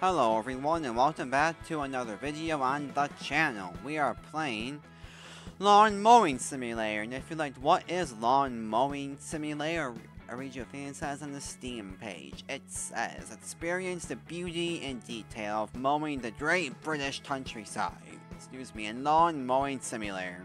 Hello everyone and welcome back to another video on the channel. We are playing Lawn Mowing Simulator. And if you like, what is Lawn Mowing Simulator? Read you a thing it says on the Steam page. It says, experience the beauty and detail of mowing the great British countryside. Excuse me, in Lawn Mowing Simulator.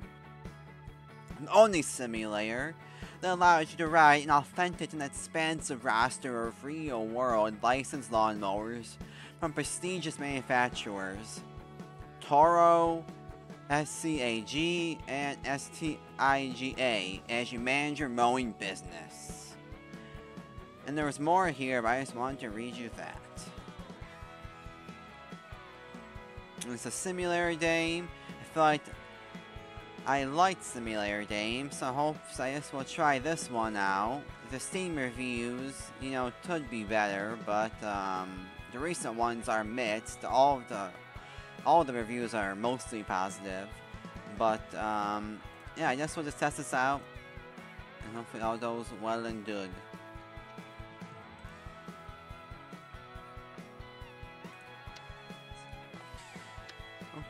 An only simulator that allows you to ride an authentic and expansive roster of real-world licensed lawnmowers from prestigious manufacturers. Toro, SCAG, and STIGA as you manage your mowing business. And there was more here, but I just wanted to read you that. It's a simulator game. I feel like I like simulator games, so I hope I guess we'll try this one out. The Steam reviews, you know, could be better, but um, the recent ones are mixed. All of the all the reviews are mostly positive, but um, yeah, I guess we'll just test this out, and hopefully all goes well and good.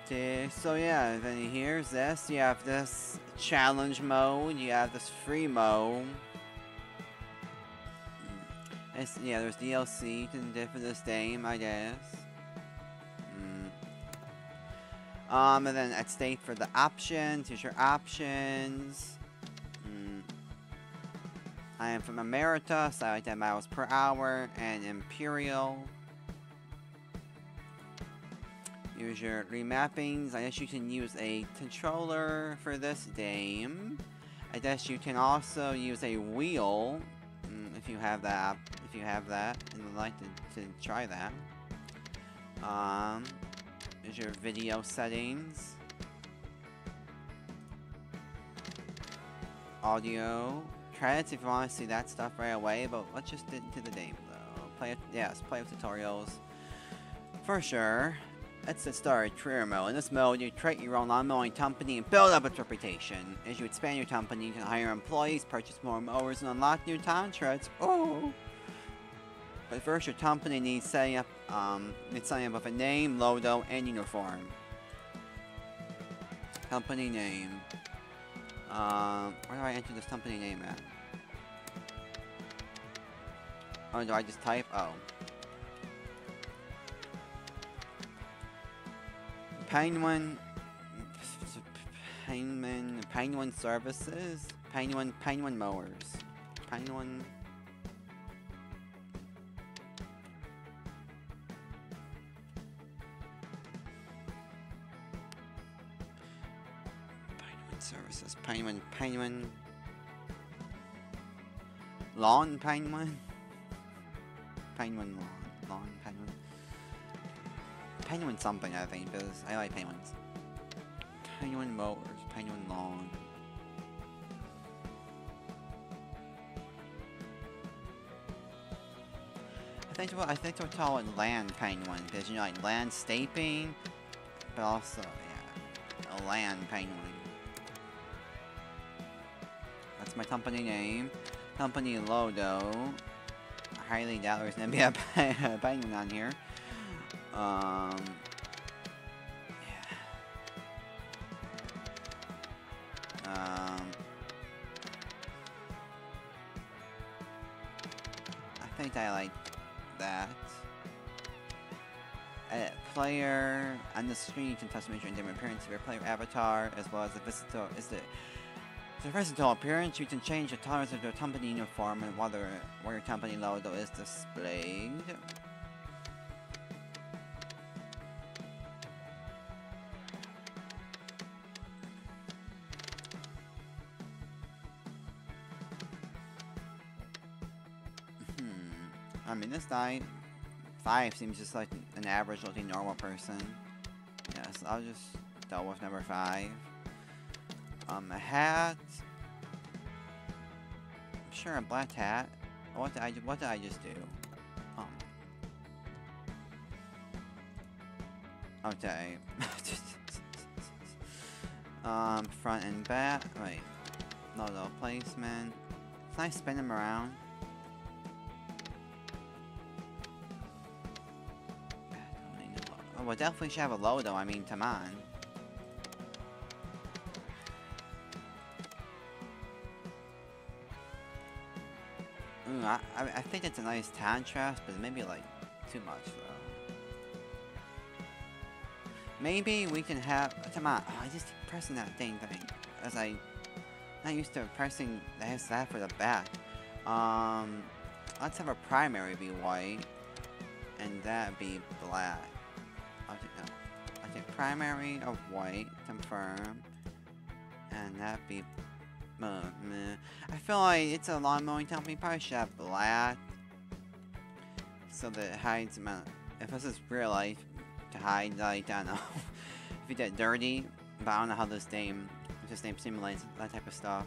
Okay, so yeah, then here's this. You have this challenge mode. You have this free mode. It's, yeah, there's DLC for this game, I guess. Mm. Um, and then at state for the options. Here's your options. Mm. I am from America, so I like 10 miles per hour, and Imperial. Here's your remappings. I guess you can use a controller for this game. I guess you can also use a wheel mm, if you have that. If you have that and would like to, to try that. Um, here's your video settings. Audio. Credits if you want to see that stuff right away, but let's just get into the game though. Play, it yes, play with tutorials. For sure. Let's get started career mode. In this mode, you create your own lawn mowing company and build up its reputation. As you expand your company, you can hire employees, purchase more mowers, and unlock new contracts. Oh! But first, your company needs setting up, um, needs setting up a name, logo, and uniform. Company name. Um, where do I enter this company name at? Oh, do I just type? Oh. Penguin, Penguin, Penguin Services, Penguin, Penguin Mowers, Penguin. Services, Penguin, Penguin. Lawn Penguin, Penguin Lawn, Lawn Penguin. Penguin something, I think, because I like penguins. Penguin mowers, penguin lawn. I think what I think they'll call it land penguin because you know like landscaping, but also yeah, a land penguin. My company name, company logo. I highly doubt there's gonna be a penguin on here. Um, yeah. Um, I think I like that. Edit player on the screen you can customize your different appearance of your player avatar as well as the visitor is the the versatile appearance, you can change the colors of your company uniform and whether where your company logo is displayed. Hmm. I mean, this guy, 5 seems just like an average looking normal person. Yes, I'll just go with number 5. Um, a hat. Sure, a black hat. What did I, what did I just do? Um. Okay. um, front and back. Wait. No, placement. Can I spin him around? Oh, well, definitely should have a low though, I mean, come on. Ooh, I, I, I think it's a nice contrast, but maybe like too much though. Maybe we can have, come on, oh, I just keep pressing that dang thing, as I, not used to pressing the that for the back. Um, let's have a primary be white, and that be black. Take, no, take primary of white, confirm, and that be meh. I feel like it's a lawn mowing company. Probably should have black. So that it hides my. If this is real life, to hide, like, I don't know. if you get dirty. But I don't know how this game. This name simulates that type of stuff.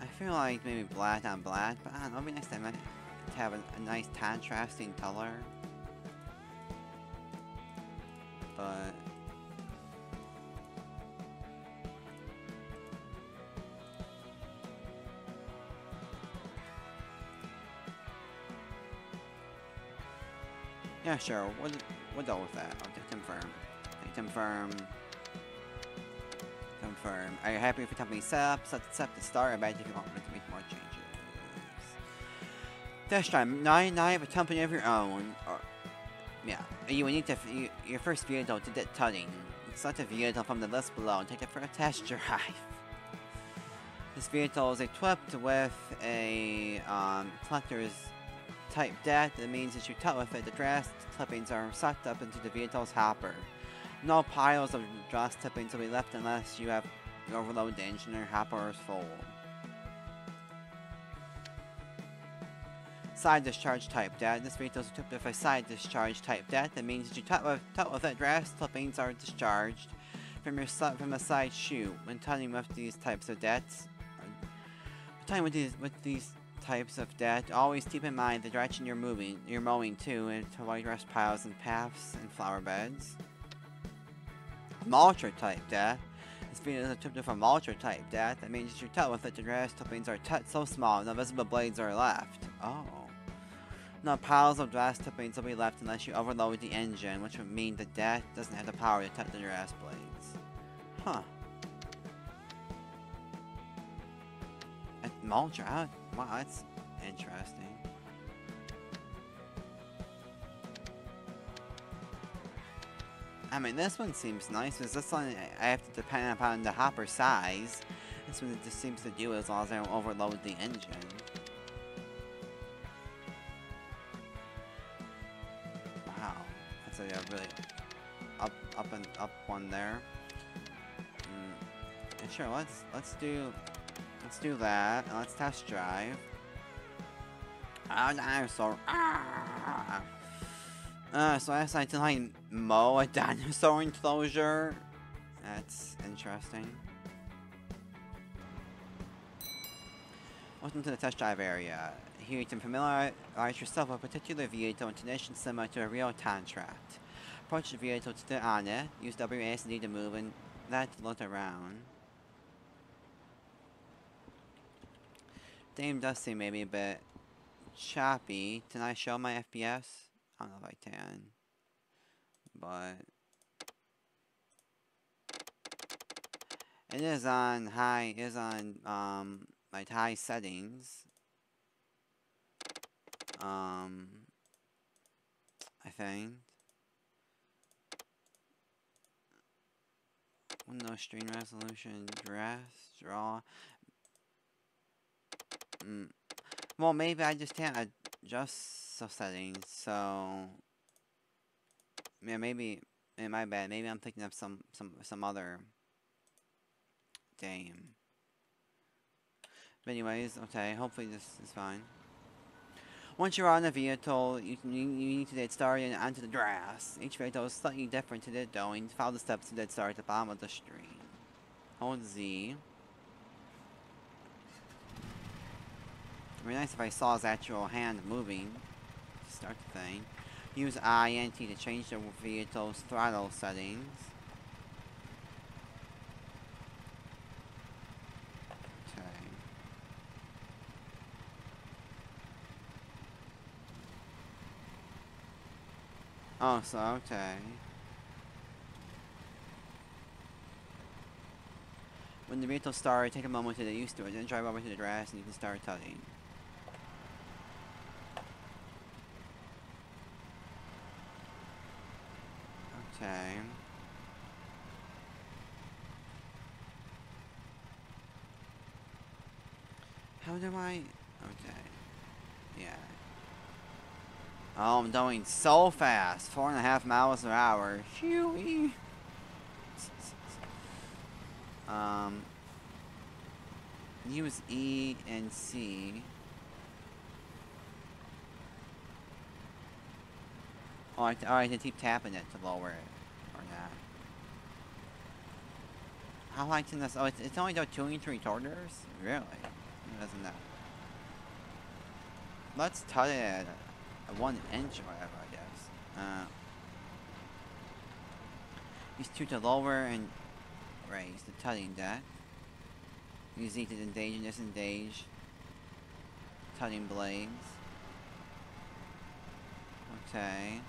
I feel like maybe black on black, but I don't know. It'd be nice to have a, a nice contrasting color. But Yeah, sure. We'll, we'll go with that. I'll confirm. Okay, confirm. Confirm. Are you happy with the company setup? Set, set to start. I bet if you want to make more changes. Test drive. Now, you have a company of your own. Or, yeah. You will need to you, your first vehicle to get tutting. Select a vehicle from the list below and take it for a test drive. This vehicle is equipped with a um, collector's type death, it means that you it, the grass clippings are sucked up into the vehicle's hopper. No piles of grass clippings will be left unless you have overload the engine or hopper is full. Side discharge type death. This vehicle is equipped with a side discharge type death. That means that you it, clippings are discharged from your from a side chute. When tutting with these types of deaths, tutting with these with these types of debt, always keep in mind the direction you're moving, you're mowing to, and to avoid rust piles and paths and flower beds. Mulcher type death. This video is a tip from mulcher type death. That means your tut with it, the grass clippings are tut so small, no visible blades are left. Oh. No piles of grass clippings will be left unless you overload the engine, which would mean the death doesn't have the power to tut the grass blades. Huh. mulcher, huh? Wow, that's interesting. I mean, this one seems nice, because this one I have to depend upon the hopper size. This one just seems to do as long as I don't overload the engine. Wow, that's a really up, up and up one there. Mm. sure, let's let's do Let's do that. Let's test drive. Ah, dinosaur. Ah. Uh, so I decided to like mow a dinosaur enclosure. That's interesting. Welcome to the test drive area. Here you can familiarize yourself with a particular vehicle in conditions similar to a real contract. Approach the vehicle to the on it, use WASD to move and let look around. Does seem maybe a bit choppy. Can I show my FPS? I don't know if I can. But... It is on high, is on, um, like high settings. Um, I think. Window screen resolution, dress, draw. Mm. Well, maybe I just can't adjust the settings, so... Yeah, maybe... Yeah, my bad. Maybe I'm thinking of some, some, some other game. But anyways, okay, hopefully this is fine. Once you're on the vehicle, you, you, need to get started and onto the grass. Each vehicle is slightly different to the going. Follow the steps to get started at the bottom of the screen. Hold Z. It'd be nice if I saw his actual hand moving to start the thing. Use INT to change the vehicle's throttle settings. Okay. Oh, so, okay. When the vehicle starts, take a moment to get used to it, then drive over to the grass and you can start tutting. Okay. Do I... Okay. Yeah. Oh, I'm going so fast. Four and a half miles per hour. Phew. Um, use E and C. Oh, I, oh, I can keep tapping it to lower it. Or not. How high can this? Oh, it's, it's only got two and three retarders? Really? Doesn't know. Let's tell it at one inch or whatever, I guess. Uh, use two to lower and raise the tutting deck. Use E to engage and disengage tutting blades. Okay.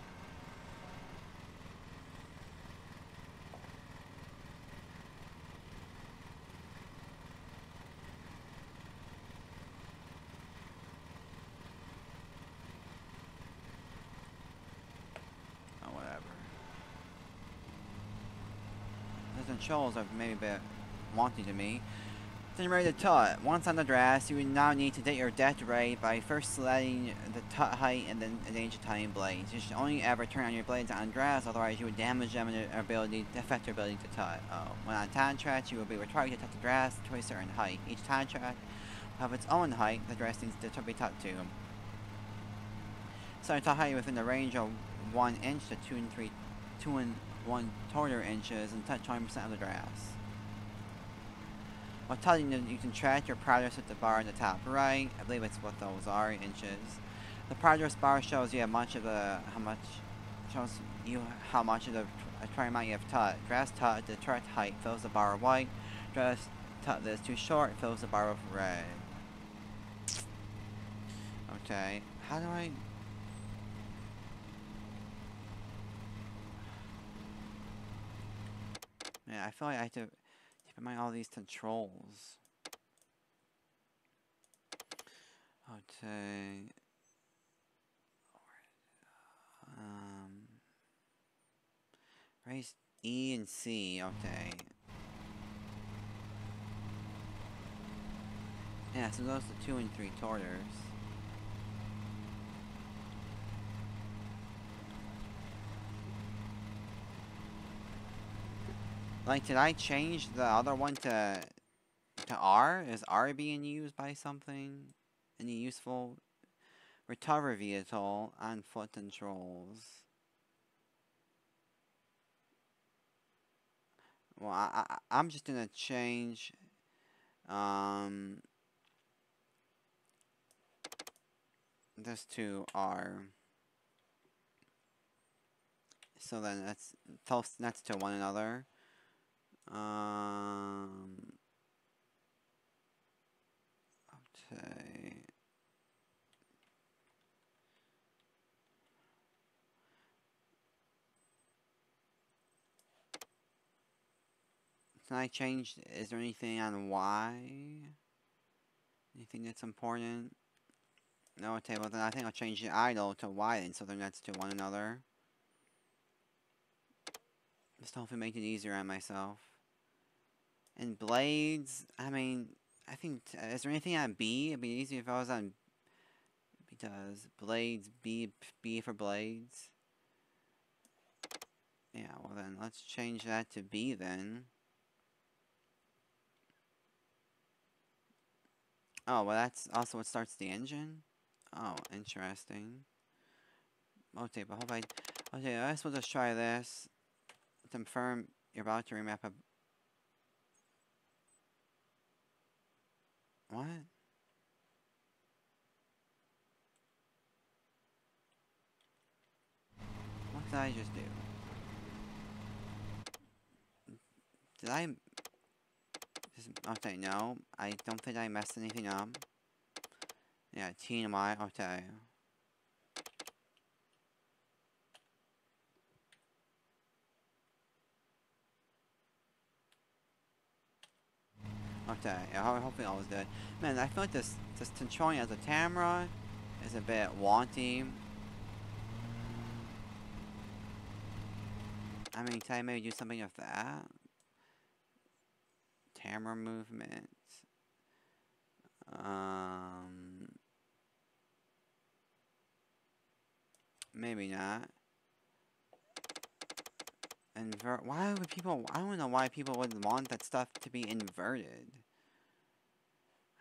Controls are maybe bit wonky to me. Then ready to tut. Once on the grass, you now need to get your deck ready by first selecting the tut height and then arrange the tutting blades. You should only ever turn on your blades on grass, otherwise you would damage them and their ability, affect their ability to tut. Oh. When on track, you will be required to tut the grass to a certain height. Each time track have its own height the grass needs to be tut to. So tut height within the range of 1 inch to 2 and 3, 2 and one quarter inches and touch 20% of the grass. While telling you, you can track your progress with the bar in the top right. I believe it's what those are, inches. The progress bar shows you how much of the, how much, shows you how much of the try amount you have tut. Grass tut, the correct height fills the bar white. Grass tut that is too short fills the bar with red. Okay, how do I Yeah, I feel like I have to keep in mind all these controls. Okay. Um, E and C, okay. Yeah, so those are two and three torters. Like, did I change the other one to to R? Is R being used by something? Any useful recover vehicle on foot controls? Well, I, I I'm just gonna change um this to R. So then that's close next to one another. Um. Can I change, is there anything on Y? Anything that's important? No, okay, well then I think I'll change the idle to widen so they're next to one another. Just hopefully make it easier on myself. And blades, I mean, I think, is there anything on B? It'd be easier if I was on, because blades, B, B for blades. Yeah, well then, let's change that to B then. Oh, well that's also what starts the engine? Oh, interesting. Okay, but hope I... Okay, I guess we'll just try this. Confirm you're about to remap a What? What did I just do? Did I... Okay, no. I don't think I messed anything up. Yeah, T and okay. Okay, yeah, hopefully all was good. Man, I feel like this this controlling as a camera is a bit wanting. I mean, can I maybe do something with that? Camera movement. Um, maybe not. Invert. Why would people? I don't know why people would want that stuff to be inverted.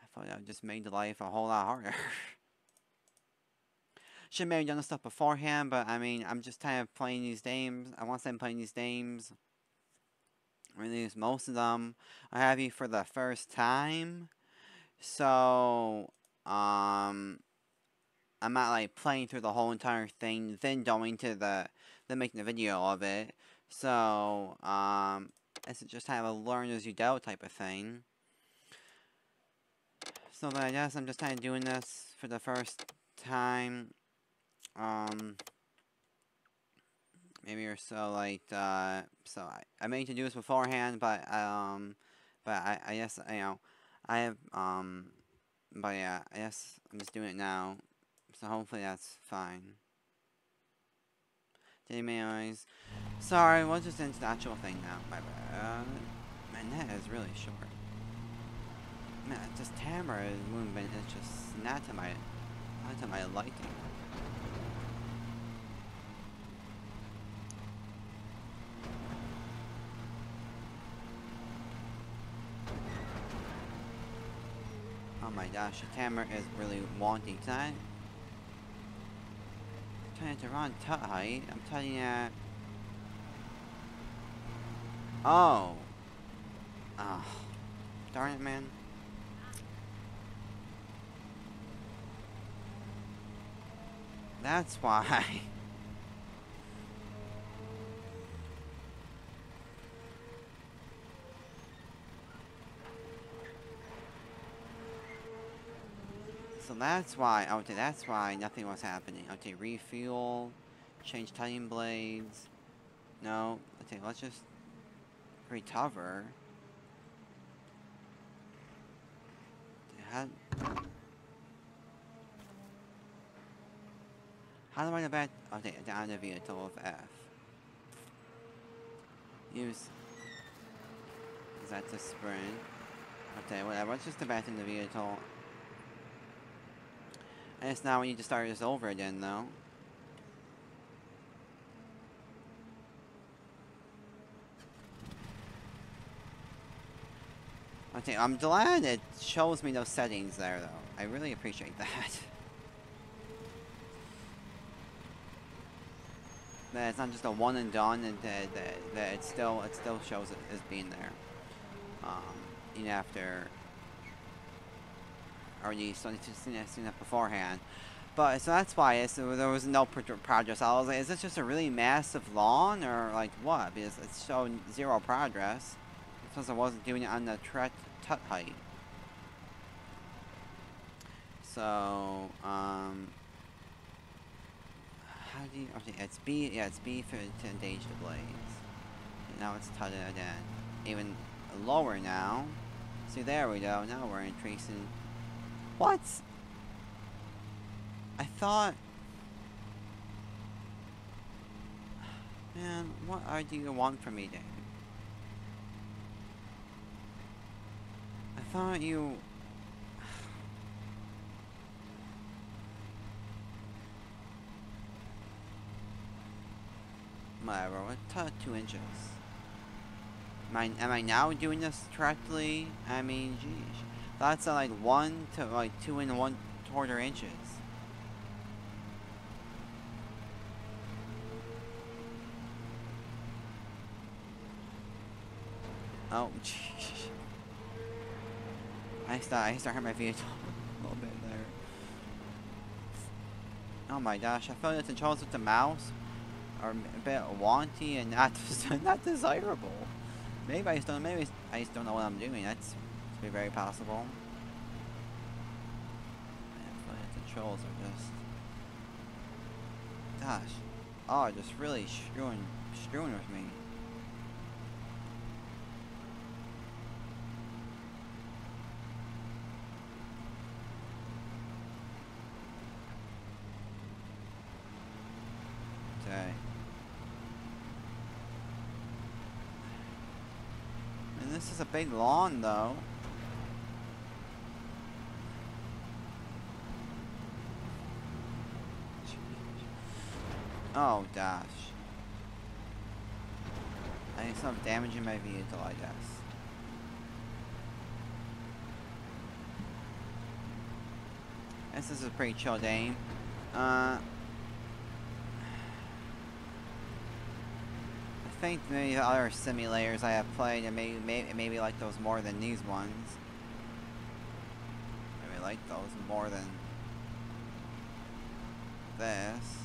I thought that just made life a whole lot harder. Should maybe done this stuff beforehand, but I mean, I'm just kind of playing these games. I want to say playing these games. Release most of them. I have you for the first time, so um, I'm not like playing through the whole entire thing, then going to the, then making a video of it. So, um, it's just kind of a learn as you go type of thing. So I guess I'm just kind of doing this for the first time. Um, maybe or so like, uh, so I, I meant to do this beforehand, but, um, but I, I guess, you know, I have, um, but yeah, I guess I'm just doing it now. So hopefully that's fine. Anyways, sorry, we'll just into the actual thing now. My bad. Man, that is really short. Man, just camera movement is just not to my, not to my liking. Oh my gosh, the camera is really. Can I turn it run tut height? I'm telling you. Oh. Oh. Darn it, man. That's why. So that's why, okay, that's why nothing was happening. Okay, refuel, change timing blades. No, okay, let's just recover. How, how do I get back? Okay, down the vehicle of F. Use. Is that the sprint? Okay, whatever. Let's just abandon the vehicle. I guess now we need to start this over again, though. Okay, I'm glad it shows me those settings there, though. I really appreciate that. that it's not just a one and done, and that, that, that it still it still shows it as being there. Um, even after already seen that, seen that beforehand. But so that's why it's, there was no progress. I was like, is this just a really massive lawn or like what? Because it's showing zero progress. Because I wasn't doing it on the tut height. So, um, how do you, okay, it's B, yeah, it's B for, to engage the blades. And now it's tutted again. Even lower now. See, there we go. Now we're increasing what? I thought... Man, what do you want from me, David? I thought you... Whatever, what two inches? Am I, am I now doing this correctly? I mean, geez. That's at like one to like two and one quarter inches. Oh. I start, I start hurting my vehicle a little bit there. Oh my gosh, I feel like the controls with the mouse are a bit wanty and not not desirable. Maybe I just don't. Maybe I just don't know what I'm doing. That's be very possible. Man, the controls are just... Gosh. Oh, just really screwing, screwing with me. Okay. And this is a big lawn, though. Oh, gosh. I need some damage in my vehicle, I guess. This is a pretty chill game. Uh, I think maybe the other simulators I have played, and maybe, maybe, maybe like those more than these ones. Maybe like those more than this.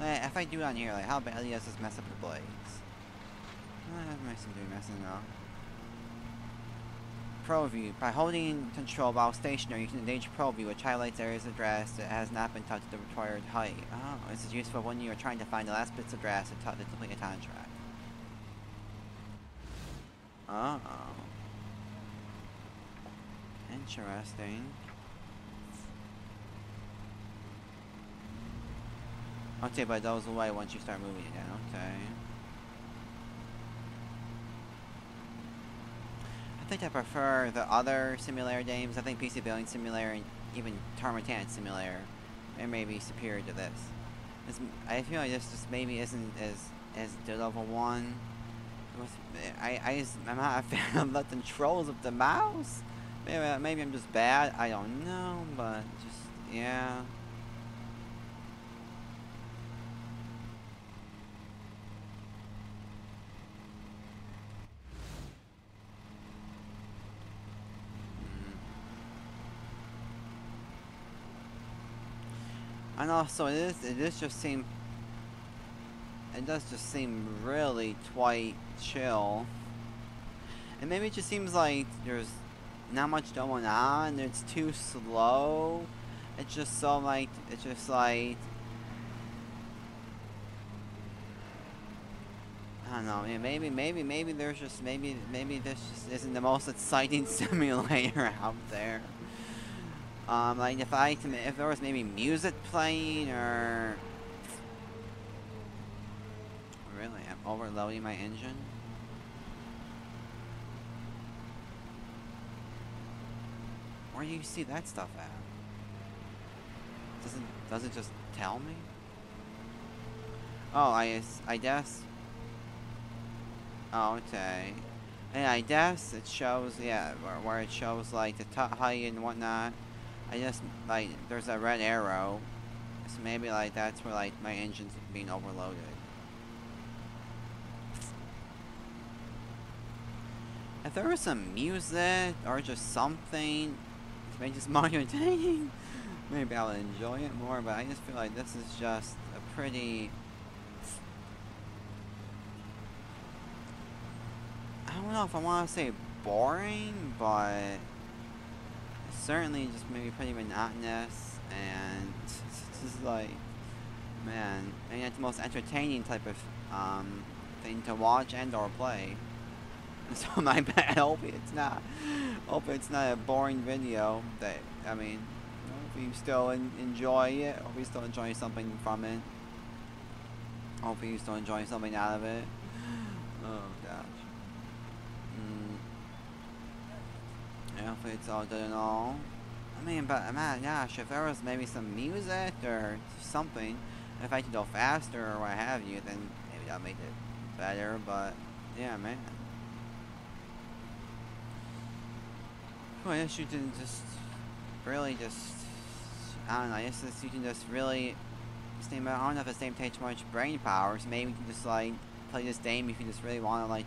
Eh, if I do it on here, like how badly does this mess up the blades? Uh, messing doing messing up. Pro view. By holding control while stationary, you can engage Pro view, which highlights areas of grass that has not been touched at the required height. Oh, this is useful when you are trying to find the last bits of grass to, to complete a contract. Uh oh. Interesting. Okay, but those away once you start moving again. Okay. I think I prefer the other simulator games. I think PC Building Simulator and even Mechanic Simulator it may be superior to this. It's, I feel like this just maybe isn't as as of a one. I I just, I'm not a fan of the controls of the mouse. Maybe maybe I'm just bad. I don't know, but just yeah. And also, it is, it is just seem, it does just seem really quite chill. And maybe it just seems like there's not much going on, it's too slow. It's just so like, it's just like, I don't know, maybe, maybe, maybe there's just, maybe, maybe this just isn't the most exciting simulator out there. Um, like if I if there was maybe music playing or really I'm overloading my engine. Where do you see that stuff at? Doesn't does it just tell me? Oh, I I guess. Oh, okay. And I guess it shows, yeah, where, where it shows like the top height and whatnot. I just, like, there's a red arrow. So maybe, like, that's where, like, my engine's being overloaded. If there was some music, or just something, to make this more entertaining, maybe I'll enjoy it more, but I just feel like this is just a pretty... I don't know if I want to say boring, but certainly just maybe pretty monotonous and just like man maybe it's the most entertaining type of um, thing to watch and or play. So my bad hope it's not hope it's not a boring video that I mean hope you still enjoy it hope you still enjoy something from it. Hope you still enjoy something out of it. Oh gosh Yeah, hopefully it's all good and all. I mean, but man, gosh, if there was maybe some music or something, if I could go faster or what have you, then maybe that'll make it better, but yeah, man. I guess you can just really just, I don't know, I guess you can just really, I don't know if this game takes much brain power, so maybe you can just like, play this game if you just really want to like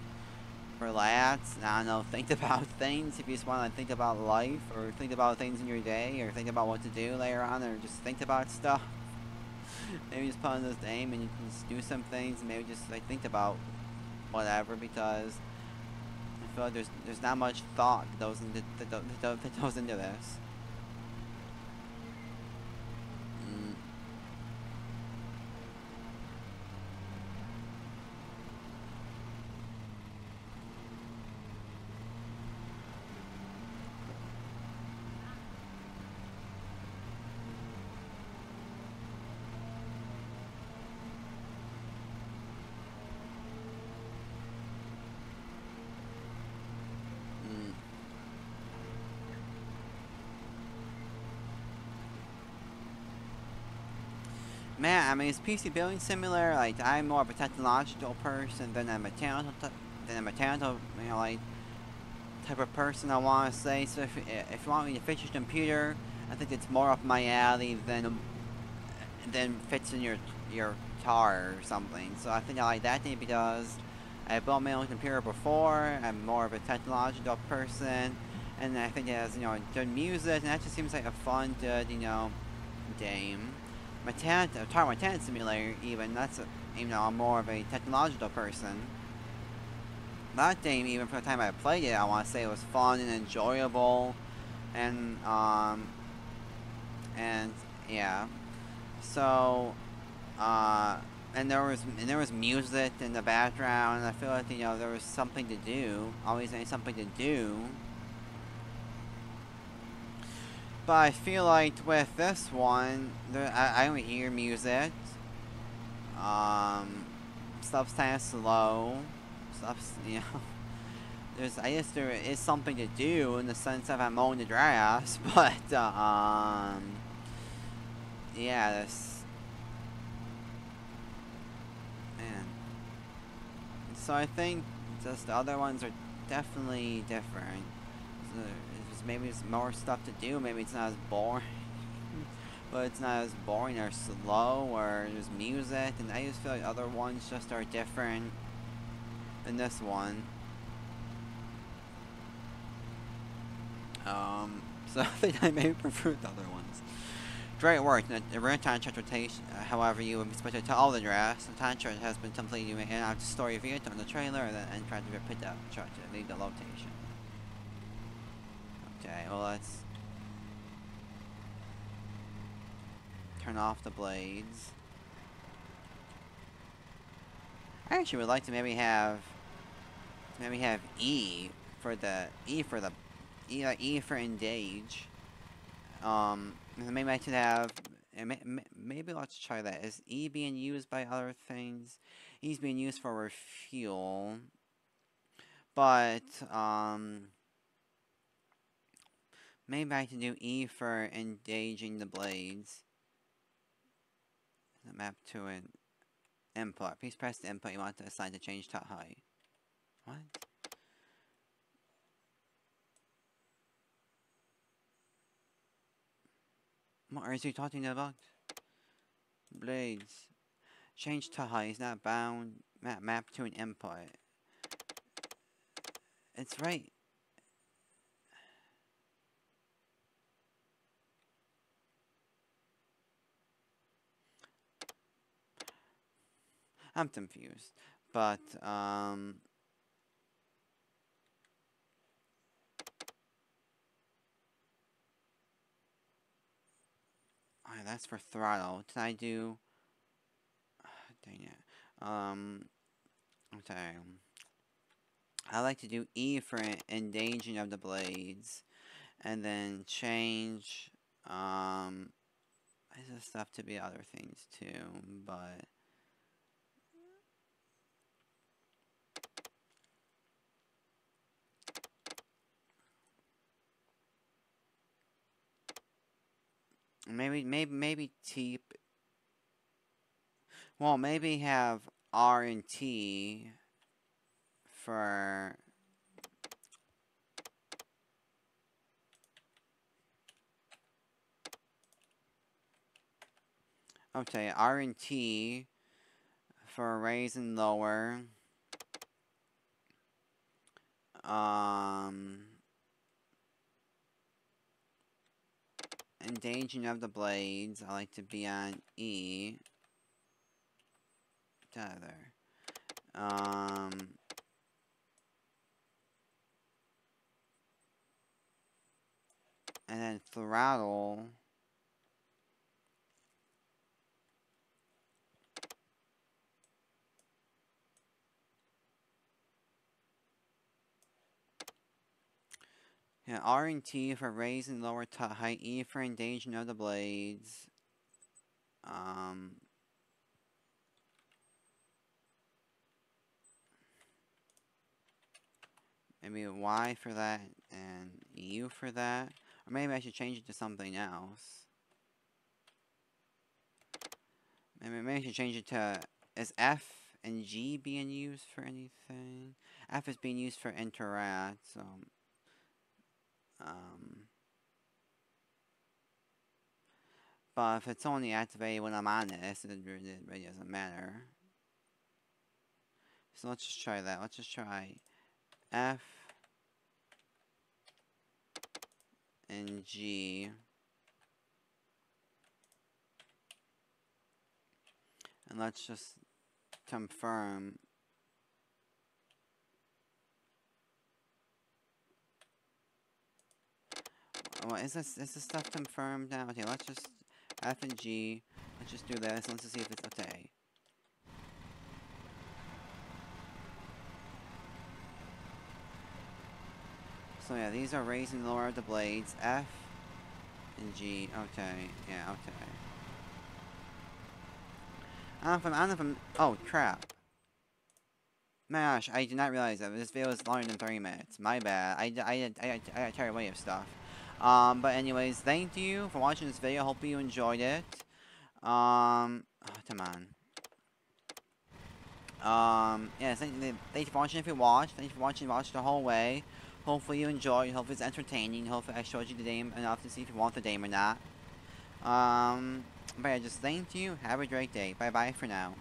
relax, I don't know, think about things if you just want to think about life or think about things in your day or think about what to do later on or just think about stuff. maybe just put on this game and you can just do some things and maybe just like think about whatever because I feel like there's there's not much thought that goes into that goes into this. Man, I mean, it's PC Building similar? Like, I'm more of a technological person than I'm a mechanical, than a mechanical, you know, like, type of person I want to say. So if, if you want me to fix your computer, I think it's more up my alley than than fixing your your car or something. So I think I like that thing because I built my own computer before. I'm more of a technological person, and I think it has you know good music, and that just seems like a fun, good you know game. My talking about tenant simulator, even that's a, you know I'm more of a technological person. That game, even from the time I played it, I want to say it was fun and enjoyable, and um, and yeah. So, uh, and there was and there was music in the background, and I feel like you know there was something to do. Always something to do. But I feel like with this one, I, I don't hear music. Um, stuff's kind of slow. Stuff's, you know, there's, I guess there is something to do in the sense of I'm mowing the grass, but, uh, um, yeah, this, man. So I think just the other ones are definitely different. So it's maybe there's more stuff to do, maybe it's not as boring. but it's not as boring or slow or there's music and I just feel like other ones just are different than this one. Um, so I think I may prefer the other ones. Great work. The runtime transportation, uh, however, you would be supposed to all the drafts. The time has been completed. You may have to store your vehicle on the trailer and then try to pick up chart to leave the location. Okay, well let's turn off the blades. I actually would like to maybe have maybe have E for the E for the E uh, E for engage. Um, maybe I should have. Maybe let's try that. Is E being used by other things? E's being used for refuel, but um, maybe I can do E for engaging the blades. The map to an input. Please press the input you want to assign to change top height. What? What is he talking about? Blades. Change to height is not bound. Map, map to an input. It's right. I'm confused. But, um... Oh, that's for throttle. Did I do... dang it. Um... Okay. I like to do E for engaging of the blades. And then change, um... This stuff to be other things too, but... Maybe, maybe, maybe T. Well, maybe have R and T for. Okay, R and T for raise and lower. Um. Engaging of the blades, I like to be on E. Tether. Um, and then throttle. Yeah, R and T for raise and lower top height, E for engaging of the blades. Um, maybe Y for that and U for that. Or maybe I should change it to something else. Maybe, maybe I should change it to is F and G being used for anything? F is being used for interact, so um but if it's only activated when I'm on this, it really, it really doesn't matter. So let's just try that. Let's just try F and G. And let's just confirm what is this is this stuff confirmed now? Okay, let's just F and G. Let's just do this. Let's just see if it's okay. So yeah, these are raising and lower the blades. F and G. Okay, yeah, okay. I don't know if I'm, I don't know if I'm, oh, crap. My gosh, I did not realize that this video is longer than 30 minutes. My bad. I, I, I, I, I got away with stuff. Um, but anyways, thank you for watching this video. Hope you enjoyed it. Um, oh, come on. Um, yeah, thank, thank you for watching if you watched. Thank you for watching, watch the whole way. Hopefully you enjoyed. Hopefully it's entertaining. Hopefully I showed you the game enough to see if you want the game or not. Um, but yeah, just thank you. Have a great day. Bye bye for now.